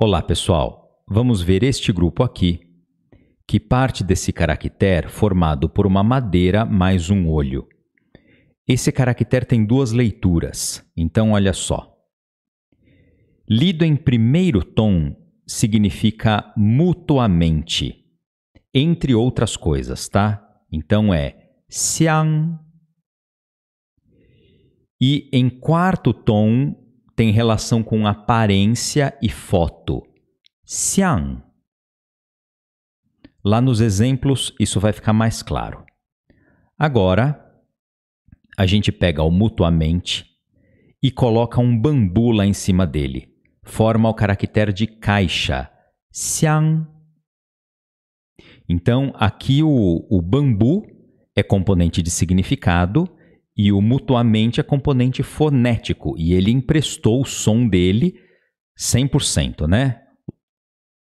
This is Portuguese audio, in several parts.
Olá, pessoal. Vamos ver este grupo aqui, que parte desse caractere formado por uma madeira mais um olho. Esse caractere tem duas leituras, então olha só. Lido em primeiro tom significa mutuamente, entre outras coisas, tá? Então é xiang. E em quarto tom tem relação com aparência e foto. Xiang. Lá nos exemplos isso vai ficar mais claro. Agora, a gente pega o mutuamente e coloca um bambu lá em cima dele. Forma o caractere de caixa. Xiang. Então, aqui o, o bambu é componente de significado e o mutuamente é componente fonético, e ele emprestou o som dele 100%, né?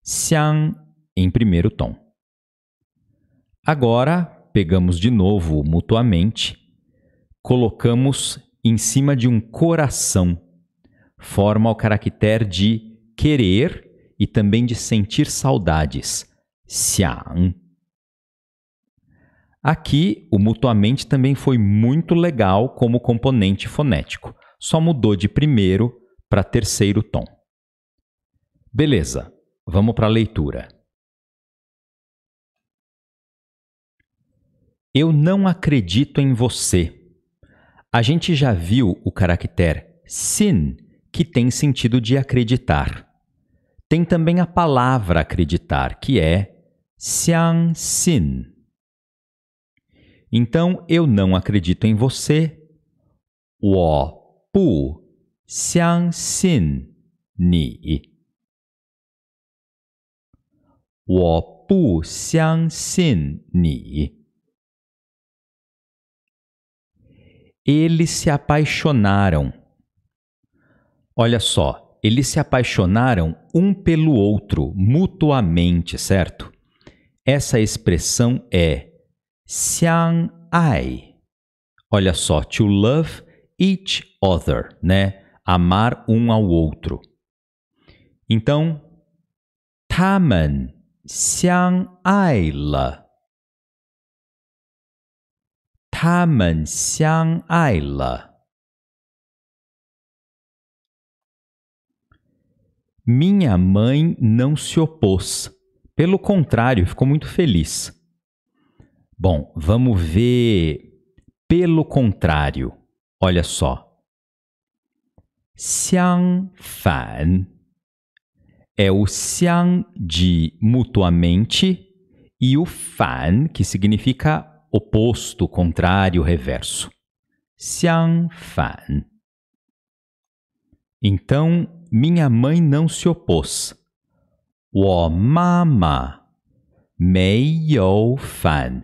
Xiang em primeiro tom. Agora, pegamos de novo o mutuamente, colocamos em cima de um coração. Forma o caractere de querer e também de sentir saudades. Xiang. Aqui, o mutuamente também foi muito legal como componente fonético, só mudou de primeiro para terceiro tom. Beleza, vamos para a leitura. Eu não acredito em você. A gente já viu o caractere sin, que tem sentido de acreditar. Tem também a palavra acreditar, que é xiang xin. Então eu não acredito em você. 我不相信你。我不相信你。Eles se apaixonaram. Olha só, eles se apaixonaram um pelo outro, mutuamente, certo? Essa expressão é 相爱. Olha só, to love each other, né? Amar um ao outro. Então, 他们相爱了。他们相爱了。Minha mãe não se opôs. Pelo contrário, ficou muito feliz. Bom, vamos ver. Pelo contrário, olha só. Xiang Fan é o Xiang de mutuamente e o Fan, que significa oposto, contrário, reverso. Xiang Fan. Então, minha mãe não se opôs. O mama mei fan.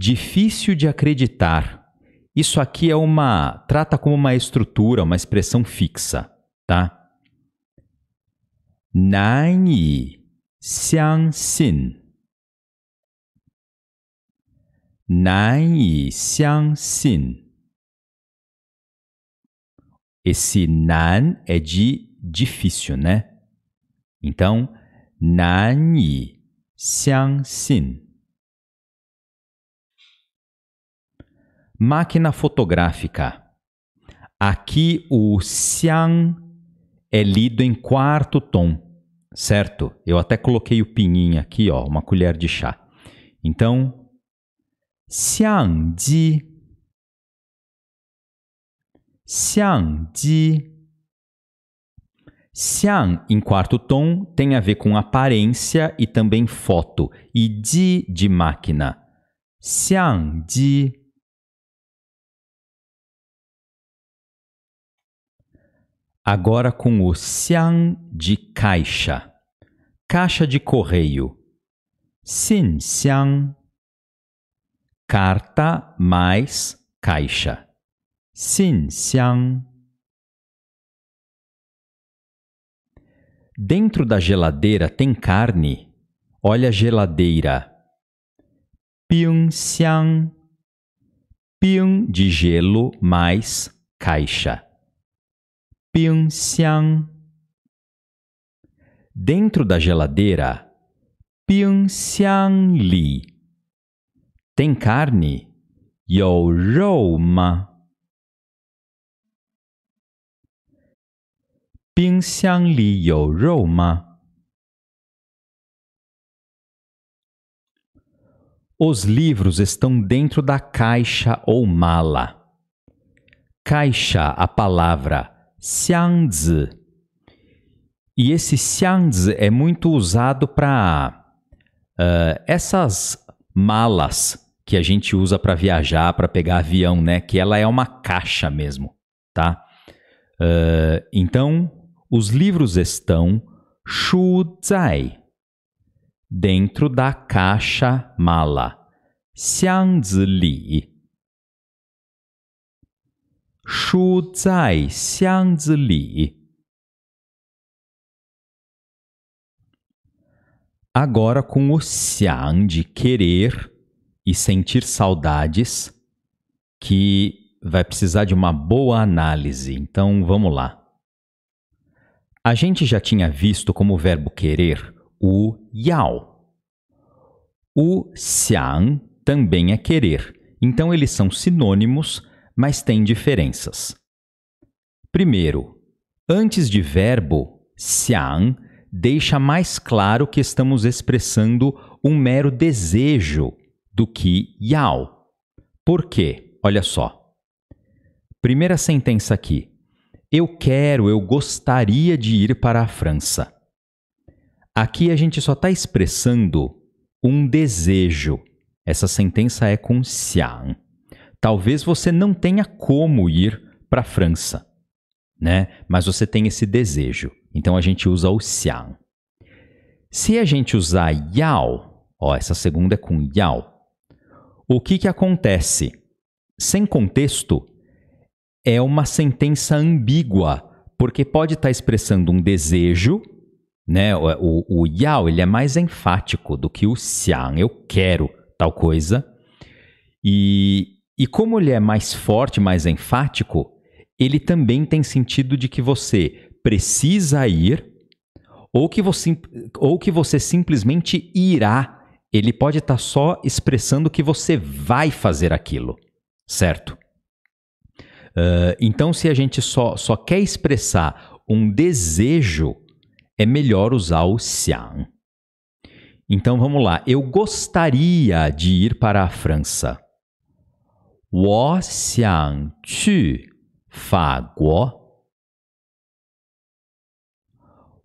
Difícil de acreditar. Isso aqui é uma. trata como uma estrutura, uma expressão fixa, tá? Nan yi xiang xin. Nan yi xiang xin. Esse nan é de difícil, né? Então, nan yi xiang xin. Máquina fotográfica. Aqui o xiang é lido em quarto tom, certo? Eu até coloquei o pininho aqui, ó, uma colher de chá. Então, xiangji. Xiangji. Xiang em quarto tom tem a ver com aparência e também foto. E ji de máquina. Xiangji. Agora com o xiang de caixa. Caixa de correio. Xin xiang. Carta mais caixa. Xin xiang. Dentro da geladeira tem carne. Olha a geladeira. Ping xiang. Ping de gelo mais caixa. Ping xiang. Dentro da geladeira. Ping xiang li. Tem carne? 有肉吗？冰箱里有肉吗？Os livros estão dentro da caixa ou mala. Caixa, a palavra xiangzi. E esse xiangzi é muito usado para uh, essas malas que a gente usa para viajar, para pegar avião, né? Que ela é uma caixa mesmo, tá? Uh, então, os livros estão shu zai dentro da caixa mala, xiangzi li. Shu zai xiangzi li. Agora com o xiang de querer e sentir saudades, que vai precisar de uma boa análise. Então vamos lá. A gente já tinha visto como verbo querer o yao. O xiang também é querer, então eles são sinônimos, mas têm diferenças. Primeiro, antes de verbo, xiang deixa mais claro que estamos expressando um mero desejo do que yao. Por quê? Olha só. Primeira sentença aqui. Eu quero, eu gostaria de ir para a França. Aqui a gente só está expressando um desejo. Essa sentença é com xiang. Talvez você não tenha como ir para a França, né? Mas você tem esse desejo. Então a gente usa o xiang. Se a gente usar yao, ó, essa segunda é com yao. O que que acontece? Sem contexto, é uma sentença ambígua, porque pode estar tá expressando um desejo, né? O, o, o yao ele é mais enfático do que o xiang, eu quero tal coisa. E, e como ele é mais forte, mais enfático, ele também tem sentido de que você precisa ir ou que você, ou que você simplesmente irá. Ele pode estar tá só expressando que você vai fazer aquilo, certo? Uh, então, se a gente só, só quer expressar um desejo, é melhor usar o xiang. Então vamos lá. Eu gostaria de ir para a França. 我想去法国。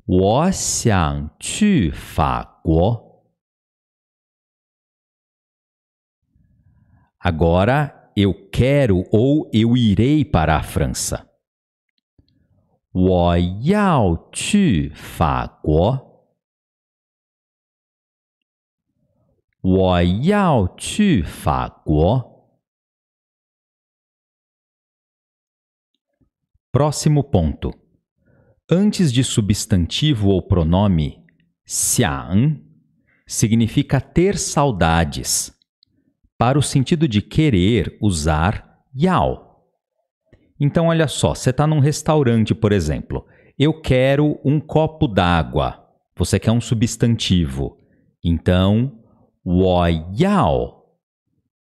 我想去法国。Agora eu quero ou eu irei para a França. 我要去法国。我要去法国。 Próximo ponto. Antes de substantivo ou pronome, xian significa ter saudades. Para o sentido de querer, usar yao. Então, olha só, você está num restaurante, por exemplo. Eu quero um copo d'água. Você quer um substantivo. Então, wo yao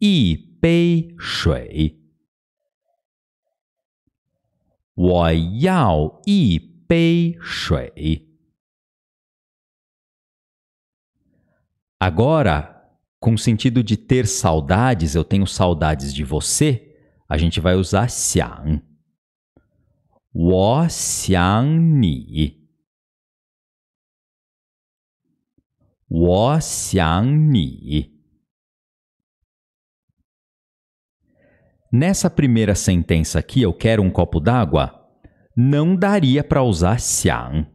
yi bei shui 我要一杯水。Agora, com sentido de ter saudades, eu tenho saudades de você, a gente vai usar xiang. 我想你。我想你。 Nessa primeira sentença aqui, eu quero um copo d'água, não daria para usar xiang,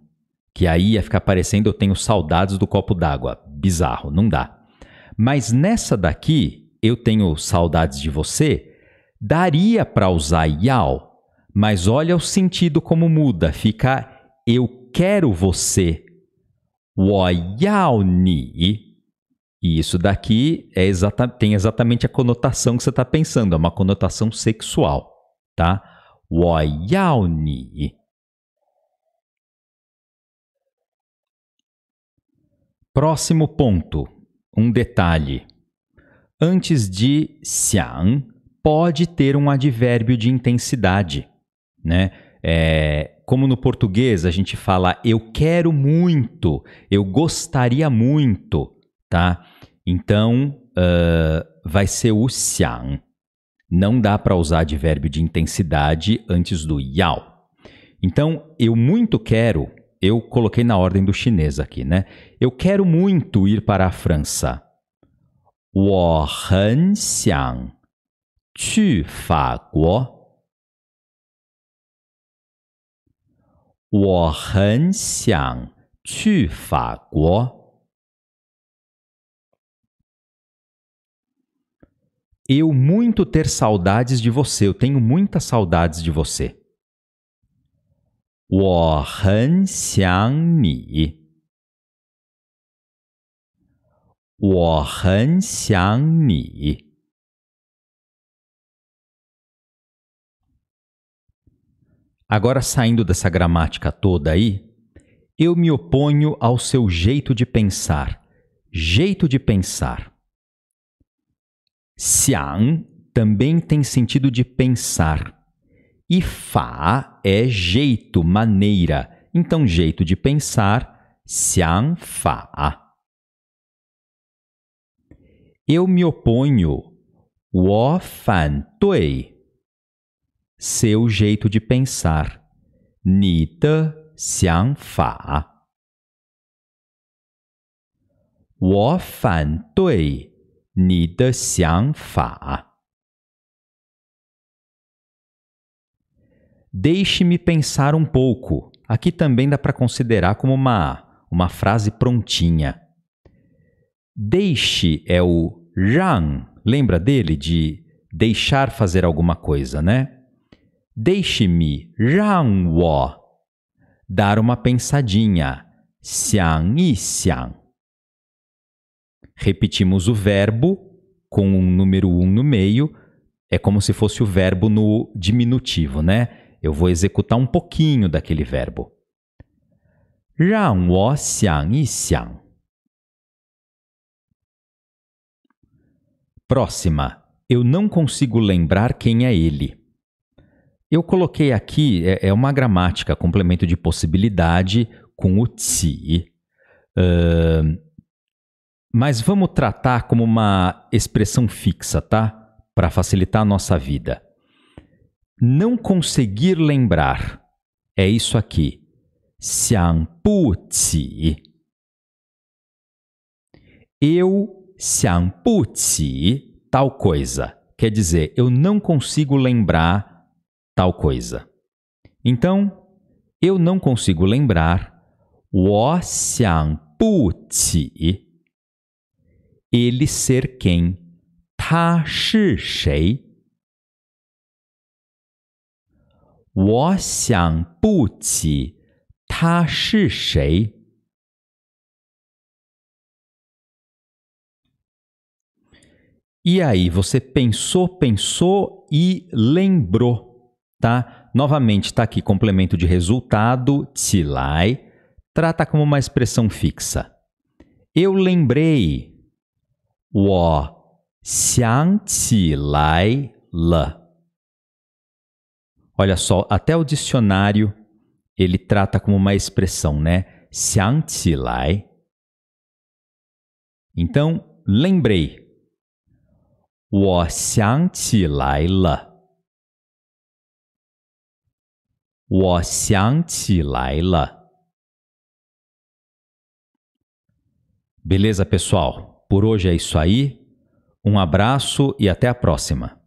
que aí ia ficar parecendo eu tenho saudades do copo d'água. Bizarro, não dá. Mas nessa daqui, eu tenho saudades de você, daria para usar yao, mas olha o sentido como muda, fica eu quero você. Wo yao ni E isso daqui é exata, tem exatamente a conotação que você está pensando, é uma conotação sexual, tá? 我要你. Próximo ponto, um detalhe. Antes de xiang, pode ter um advérbio de intensidade, né? É, como no português a gente fala eu quero muito, eu gostaria muito, tá? Então uh, vai ser o xiang. Não dá para usar advérbio de intensidade antes do yao. Então eu muito quero, eu coloquei na ordem do chinês aqui, né? Eu quero muito ir para a França. 我很想去法国。我很想去法国。 Eu muito ter saudades de você. Eu tenho muitas saudades de você. 我很想你。我很想你。Agora, saindo dessa gramática toda aí, eu me oponho ao seu jeito de pensar. Jeito de pensar. Xiang também tem sentido de pensar. E Fa é jeito, maneira. Então, jeito de pensar, Xiang Fa. Eu me oponho. Wo fan tui. Seu jeito de pensar. Ni de xiang fa. Wo fan tui 你的想法。Deixe-me pensar um pouco. Aqui também dá para considerar como uma, uma frase prontinha. Deixe é o rang, lembra dele de deixar fazer alguma coisa, né? Deixe-me, 让我 dar uma pensadinha, 想一想. Repetimos o verbo com um número 1 um no meio, é como se fosse o verbo no diminutivo, né? Eu vou executar um pouquinho daquele verbo. 让我想一想. Próxima. Eu não consigo lembrar quem é ele. Eu coloquei aqui, é, é uma gramática, complemento de possibilidade com o ti. Uh, mas vamos tratar como uma expressão fixa, tá? Para facilitar a nossa vida. Não conseguir lembrar é isso aqui. 想不起. Eu 想不起 tal coisa. Quer dizer, eu não consigo lembrar tal coisa. Então, eu não consigo lembrar 我想不起 ele ser quem? Tá shi shei? Wo xiang bu qi tá shi shei? E aí, você pensou, pensou e lembrou, tá? Novamente, está aqui complemento de resultado, tilai, trata como uma expressão fixa. Eu lembrei, 我想起来了. Olha só, até o dicionário ele trata como uma expressão, né? 想起来. Então, lembrei. 我想起来了。我想起来了。Beleza, pessoal? Por hoje é isso aí. Um abraço e até a próxima.